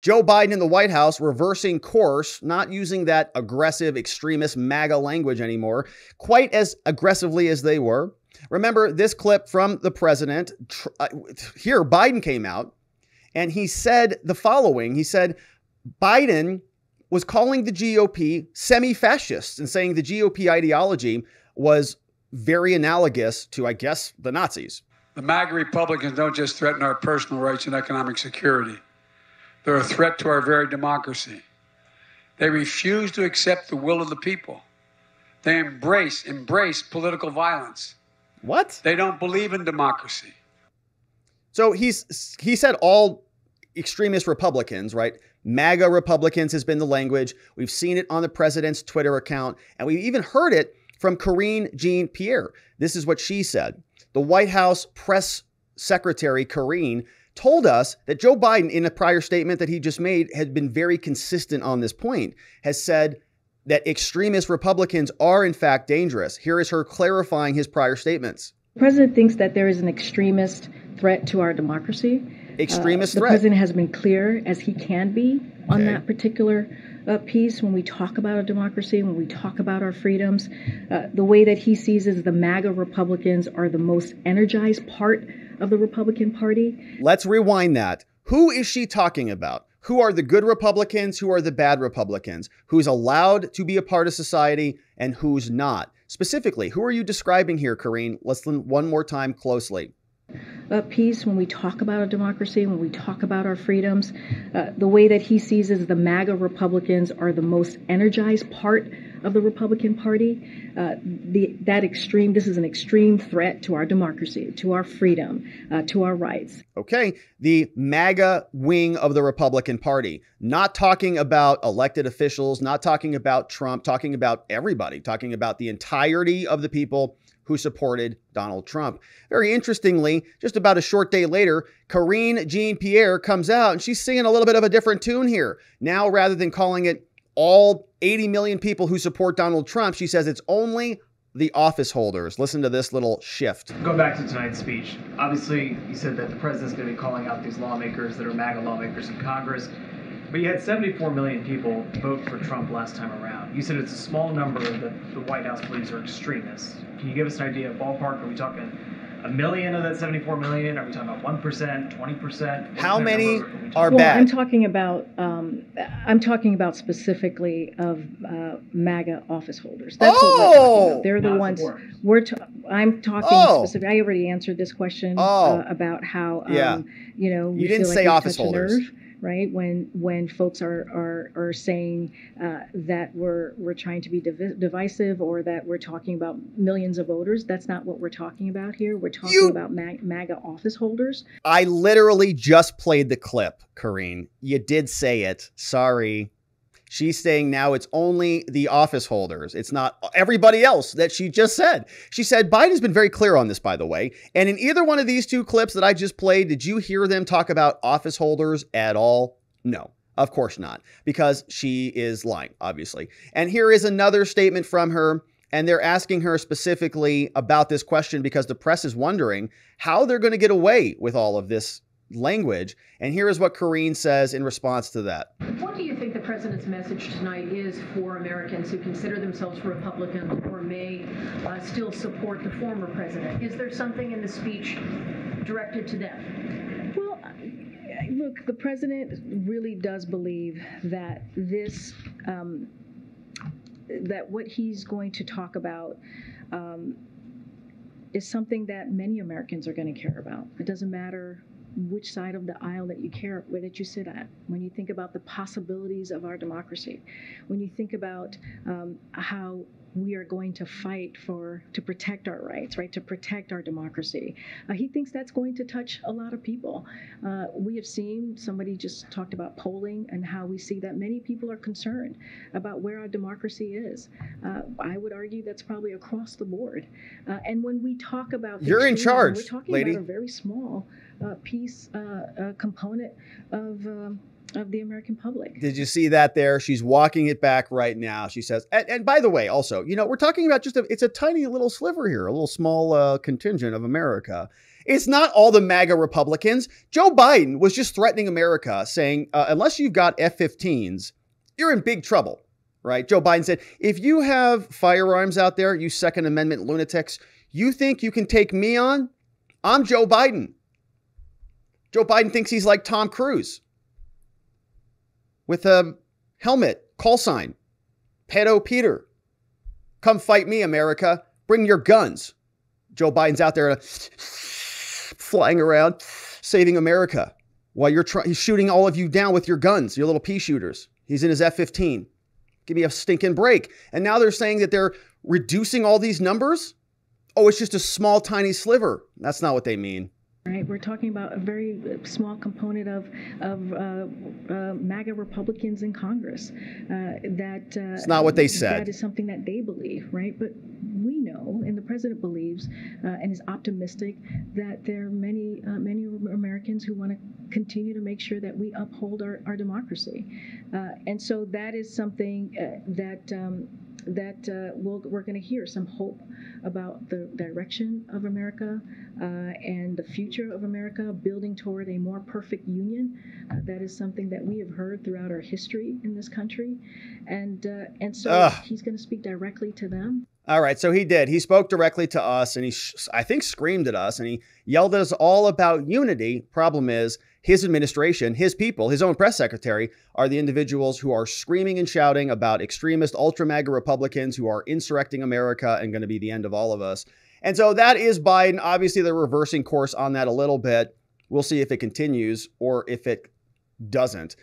Joe Biden in the White House reversing course, not using that aggressive, extremist MAGA language anymore, quite as aggressively as they were. Remember this clip from the president. Uh, here, Biden came out and he said the following He said, Biden was calling the GOP semi fascist and saying the GOP ideology was very analogous to, I guess, the Nazis. The MAGA Republicans don't just threaten our personal rights and economic security, they're a threat to our very democracy. They refuse to accept the will of the people. They embrace, embrace political violence. What? They don't believe in democracy. So he's he said all extremist Republicans, right? MAGA Republicans has been the language. We've seen it on the president's Twitter account, and we've even heard it from Karine Jean Pierre. This is what she said. The White House press secretary, Karine, told us that Joe Biden, in a prior statement that he just made, had been very consistent on this point, has said that extremist Republicans are in fact dangerous. Here is her clarifying his prior statements. The president thinks that there is an extremist threat to our democracy. Extremist uh, threat. The president has been clear as he can be on okay. that particular uh, piece when we talk about a democracy, when we talk about our freedoms. Uh, the way that he sees is the MAGA Republicans are the most energized part of the Republican Party. Let's rewind that. Who is she talking about? Who are the good Republicans? Who are the bad Republicans? Who's allowed to be a part of society and who's not? Specifically, who are you describing here, Karine? Let's listen one more time closely. A piece when we talk about a democracy, when we talk about our freedoms. Uh, the way that he sees is the MAGA Republicans are the most energized part of the Republican Party. Uh, the, that extreme, this is an extreme threat to our democracy, to our freedom, uh, to our rights. Okay, the MAGA wing of the Republican Party, not talking about elected officials, not talking about Trump, talking about everybody, talking about the entirety of the people who supported Donald Trump. Very interestingly, just about a short day later, Karine Jean Pierre comes out and she's singing a little bit of a different tune here. Now, rather than calling it all 80 million people who support Donald Trump, she says it's only the office holders. Listen to this little shift. Go back to tonight's speech. Obviously, you said that the president's going to be calling out these lawmakers that are MAGA lawmakers in Congress. But you had 74 million people vote for Trump last time around. You said it's a small number that the White House believes are extremists. Can you give us an idea of ballpark? Are we talking a million of that 74 million? Are we talking about 1%, 20%? How many are, well, bad? I'm talking about um, I'm talking about specifically of uh, MAGA office holders. That's oh! what They're the Not ones we're ta- I'm talking oh! specifically. I already answered this question oh. uh, about how um, yeah. you know you didn't say like office holders. Nerve right? When when folks are are, are saying uh, that we're we're trying to be div- divisive or that we're talking about millions of voters, that's not what we're talking about here. We're talking you, about MAG, MAGA office holders. I literally just played the clip, Karine. You did say it. Sorry. She's saying now it's only the office holders. It's not everybody else that she just said. She said Biden's been very clear on this, by the way. And in either one of these two clips that I just played, did you hear them talk about office holders at all? No. Of course not, because she is lying, obviously. And here is another statement from her. And they're asking her specifically about this question because the press is wondering how they're going to get away with all of this language. And here is what Karine says in response to that. What do you president's message tonight is for Americans who consider themselves Republicans or may uh, still support the former president? Is there something in the speech directed to them? Well, look, the president really does believe that this, um, that what he's going to talk about. Um, is something that many Americans are going to care about. It doesn't matter which side of the aisle that you care that you sit at when you think about the possibilities of our democracy when you think about um, how we are going to fight for to protect our rights, right? To protect our democracy. Uh, he thinks that's going to touch a lot of people. Uh, we have seen somebody just talked about polling and how we see that many people are concerned about where our democracy is. Uh, I would argue that's probably across the board. Uh, and when we talk about you're in charge, we're talking lady. about a very small uh, piece uh, component of. Um, of the American public. Did you see that there? She's walking it back right now. She says, and, and by the way, also, you know, we're talking about just a, it's a tiny little sliver here, a little small uh, contingent of America. It's not all the MAGA Republicans. Joe Biden was just threatening America, saying, uh, unless you've got F 15s, you're in big trouble, right? Joe Biden said, if you have firearms out there, you Second Amendment lunatics, you think you can take me on? I'm Joe Biden. Joe Biden thinks he's like Tom Cruise with a helmet, call sign, pedo Peter. Come fight me, America. Bring your guns. Joe Biden's out there uh, flying around saving America while you're trying, he's shooting all of you down with your guns, your little pea shooters. He's in his F 15. Give me a stinking break. And now they're saying that they're reducing all these numbers. Oh, it's just a small, tiny sliver. That's not what they mean. Right, we're talking about a very small component of of uh, uh, MAGA Republicans in Congress. Uh, that uh, it's not what they said. That is something that they believe, right? But we know, and the president believes, uh, and is optimistic that there are many uh, many Americans who want to continue to make sure that we uphold our, our democracy, and so that is something that. Um, that uh, we we are going to hear some hope about the direction of America uh, and the future of America, building toward a more perfect union. Uh, that is something that we have heard throughout our history in this country, and uh, and so Ugh. he's going to speak directly to them. All right, so he did. He spoke directly to us, and he, I think, screamed at us, and he yelled at us all about unity. Problem is, his administration, his people, his own press secretary are the individuals who are screaming and shouting about extremist ultra MAGA Republicans who are insurrecting America and going to be the end of all of us. And so that is Biden. Obviously, they're reversing course on that a little bit. We'll see if it continues or if it doesn't.